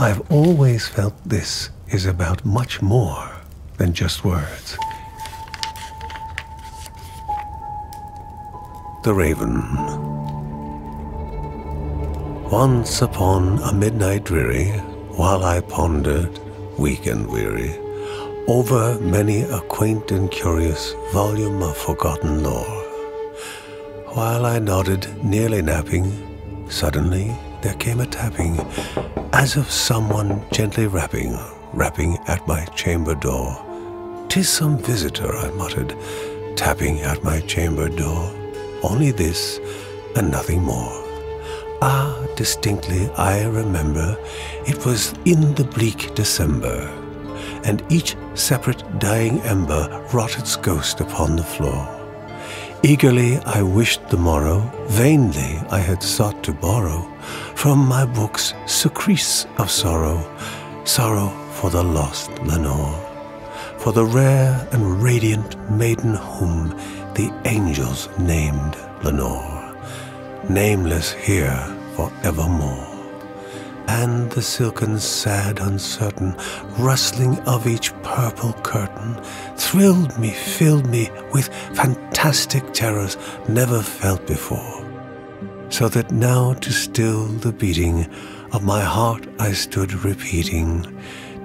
I've always felt this is about much more than just words. The Raven. Once upon a midnight dreary, while I pondered, weak and weary, over many a quaint and curious volume of forgotten lore, while I nodded, nearly napping, suddenly there came a tapping, as of someone gently rapping, rapping at my chamber door. "'Tis some visitor," I muttered, tapping at my chamber door. Only this, and nothing more. Ah, distinctly I remember it was in the bleak December, and each separate dying ember wrought its ghost upon the floor. Eagerly I wished the morrow, vainly I had sought to borrow from my books surcease of sorrow, sorrow for the lost Lenore, for the rare and radiant maiden whom the angels named Lenore, nameless here for evermore and the silken, sad, uncertain rustling of each purple curtain thrilled me, filled me with fantastic terrors never felt before. So that now to still the beating of my heart I stood repeating,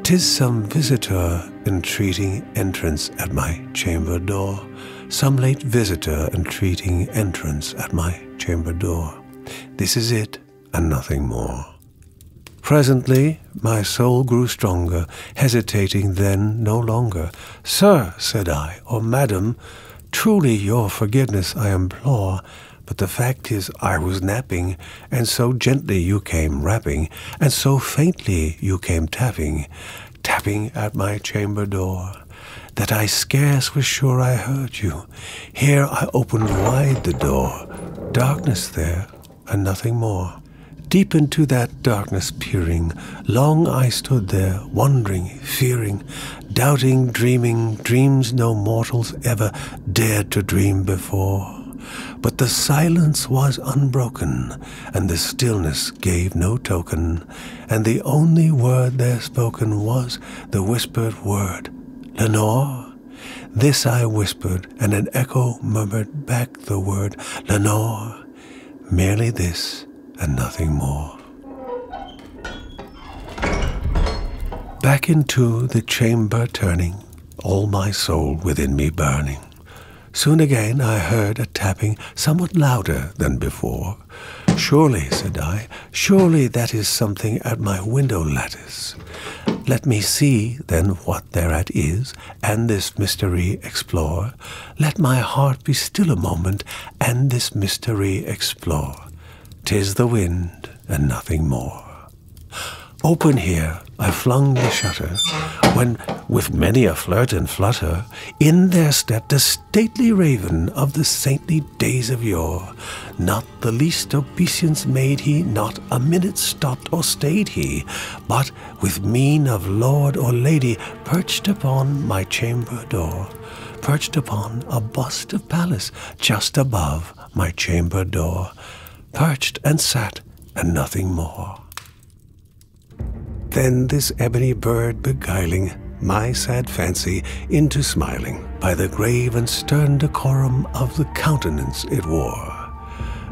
"'Tis some visitor entreating entrance at my chamber door, some late visitor entreating entrance at my chamber door. This is it, and nothing more. Presently my soul grew stronger, hesitating then no longer. Sir, said I, or madam, truly your forgiveness I implore, but the fact is I was napping, and so gently you came rapping, and so faintly you came tapping, tapping at my chamber door, that I scarce was sure I heard you. Here I opened wide the door, darkness there, and nothing more. Deep into that darkness peering, long I stood there, wondering, fearing, doubting, dreaming dreams no mortals ever dared to dream before. But the silence was unbroken, and the stillness gave no token, and the only word there spoken was the whispered word, Lenore. This I whispered, and an echo murmured back the word, Lenore. Merely this and nothing more. Back into the chamber turning, all my soul within me burning. Soon again I heard a tapping somewhat louder than before. Surely, said I, surely that is something at my window lattice. Let me see then what thereat is, and this mystery explore. Let my heart be still a moment, and this mystery explore. 'Tis the wind and nothing more. Open here, I flung the shutter, when, with many a flirt and flutter, in there stepped a stately raven of the saintly days of yore. Not the least obeisance made he, not a minute stopped or stayed he, but with mien of lord or lady perched upon my chamber door, perched upon a bust of Pallas just above my chamber door perched and sat, and nothing more. Then this ebony bird beguiling my sad fancy into smiling by the grave and stern decorum of the countenance it wore.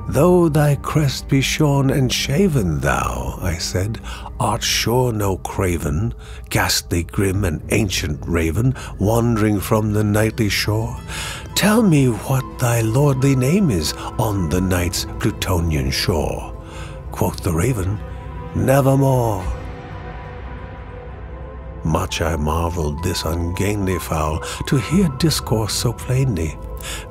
Though thy crest be shorn and shaven, thou, I said, art sure no craven, ghastly, grim, and ancient raven, wandering from the nightly shore. Tell me what thy lordly name is on the night's Plutonian shore. Quoth the raven, Nevermore. Much I marveled this ungainly fowl to hear discourse so plainly,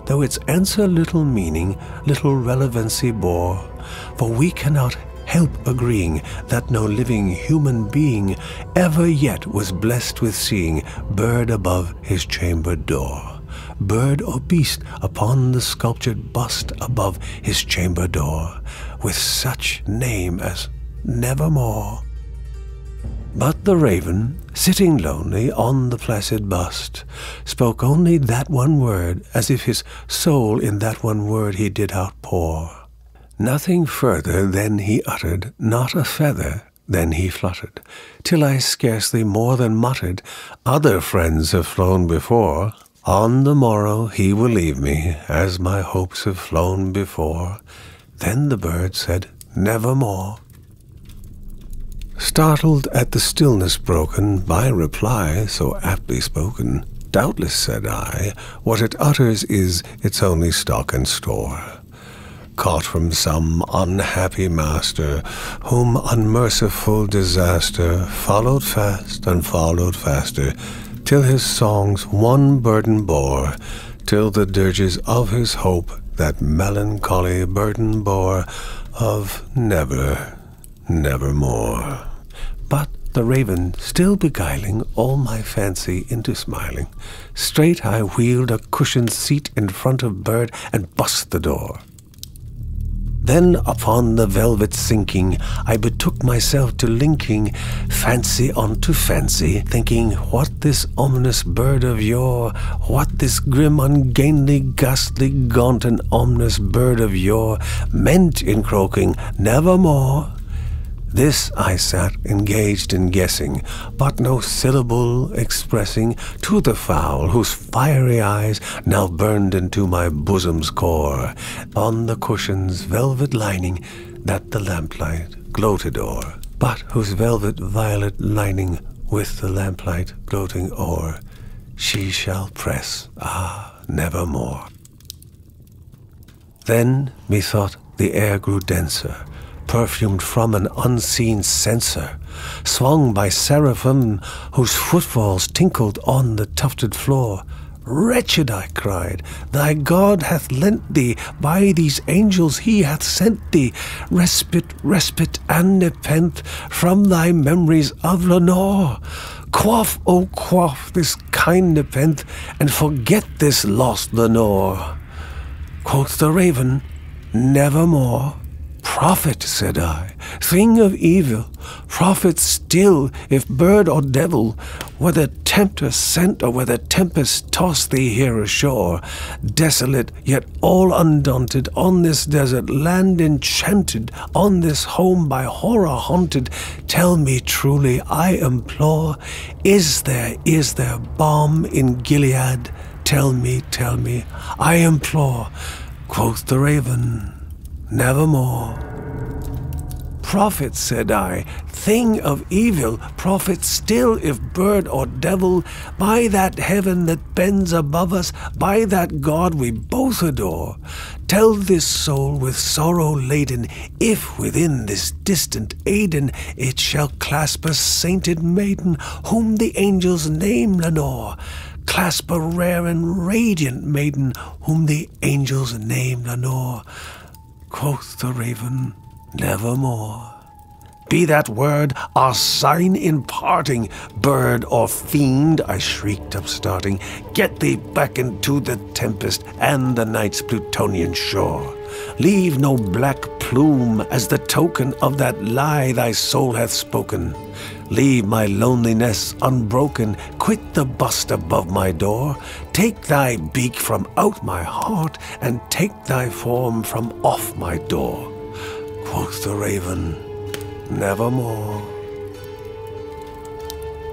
though its answer little meaning, little relevancy bore, for we cannot help agreeing that no living human being ever yet was blessed with seeing bird above his chamber door bird or beast upon the sculptured bust above his chamber door, with such name as Nevermore. But the raven, sitting lonely on the placid bust, spoke only that one word, as if his soul in that one word he did outpour. Nothing further then he uttered, not a feather, then he fluttered, till I scarcely more than muttered, Other friends have flown before. On the morrow he will leave me, as my hopes have flown before. Then the bird said, Nevermore. Startled at the stillness broken by reply so aptly spoken, doubtless, said I, what it utters is its only stock and store. Caught from some unhappy master, whom unmerciful disaster followed fast and followed faster, till his songs one burden bore, till the dirges of his hope that melancholy burden bore of never, nevermore. But the raven, still beguiling all my fancy into smiling, straight I wheeled a cushioned seat in front of bird and bust the door. Then upon the velvet sinking, I betook myself to linking fancy unto fancy, thinking what this ominous bird of yore, what this grim, ungainly, ghastly, gaunt, and ominous bird of yore meant in croaking nevermore. This I sat engaged in guessing, but no syllable expressing to the fowl whose fiery eyes now burned into my bosom's core, on the cushion's velvet lining that the lamplight gloated o'er, but whose velvet violet lining with the lamplight gloating o'er, she shall press, ah, nevermore. Then, methought, the air grew denser, perfumed from an unseen censer, swung by seraphim whose footfalls tinkled on the tufted floor. Wretched, I cried, thy God hath lent thee, by these angels he hath sent thee, respite, respite, and nepenthe from thy memories of Lenore. Quaff, oh, quaff this kind nepenthe, and forget this lost Lenore. Quoth the raven, nevermore. Prophet, said I, thing of evil, prophet still, if bird or devil, whether tempter sent or whether tempest tossed thee here ashore, desolate yet all undaunted, on this desert land enchanted, on this home by horror haunted, tell me truly, I implore, is there, is there balm in Gilead? Tell me, tell me, I implore, quoth the raven nevermore. Prophet, said I, thing of evil, prophet still, if bird or devil, by that heaven that bends above us, by that God we both adore, tell this soul with sorrow laden, if within this distant Aidenn it shall clasp a sainted maiden, whom the angels name Lenore, clasp a rare and radiant maiden, whom the angels name Lenore. Quoth the raven, nevermore. Be that word our sign in parting, bird or fiend, I shrieked upstarting, get thee back into the tempest and the night's Plutonian shore. Leave no black plume as the token of that lie thy soul hath spoken. Leave my loneliness unbroken, quit the bust above my door, take thy beak from out my heart, and take thy form from off my door. Quoth the raven, nevermore.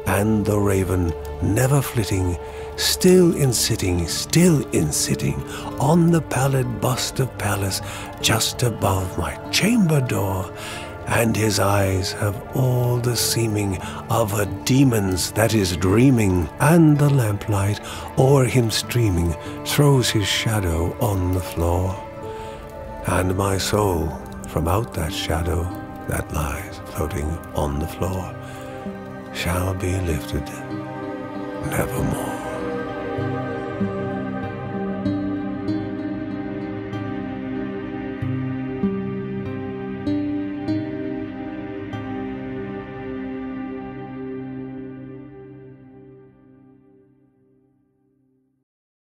And the raven, never flitting, still in sitting, still in sitting, on the pallid bust of Pallas, just above my chamber door, and his eyes have all the seeming of a demon's that is dreaming, and the lamplight o'er him streaming throws his shadow on the floor. And my soul from out that shadow that lies floating on the floor shall be lifted nevermore.